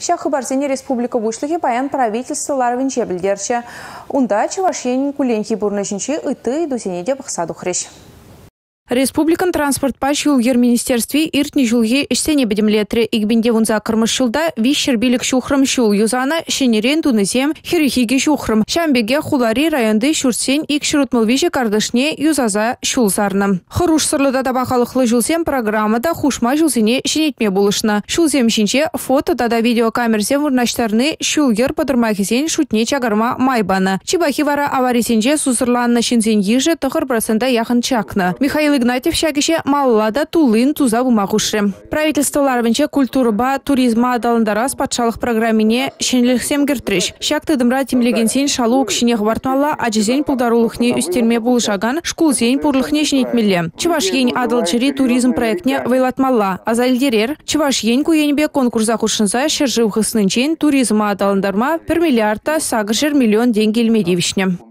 Ша хыбарсене республика бушлыхе паян правительство винче білдерчі. Унда чывашен куленхи бурнышынчы ыты дусене деп қысаду хрещ. Республикан транспорт па шулгер министерстве иртни жулге іштене бедемлетре игбенде вунза кырмыш шулда вишер билік шухрым шул юзана шенерен тунызем хирихиге шухрым. Шамбеге хулари районды шурсен ик виже кардышне юзаза шул сарны. Хыруш сырлыда табақалықлы жулсем программада хушма жулсене шенетме булышна. Шулсем шинче фото тада видеокамерсем вурнаштарны шулгер падырмахисен шутне чагарма майбаны. Чибахи вара аварисенже сусырланны шинсен тұхыр процента яхын. Михаил Игнатьев шагише маллада тулын туза бумагушы. Правительстволарвынче культурба туризма адалындарас патшалық программине шенліксем гертриш. Шакты дымра тимлегенсен шалу укшине хвартмалла ажизен пулдарулыхне үстерме булышаган шкулсен пурлыхне шнетмелле. Чываш ень адал туризм проектне вайлатмалла. Азальдерер Чываш ень куенбе конкурса хушынса шержив хыснынчен туризма адалындарма 1 миллиардта миллион деньги.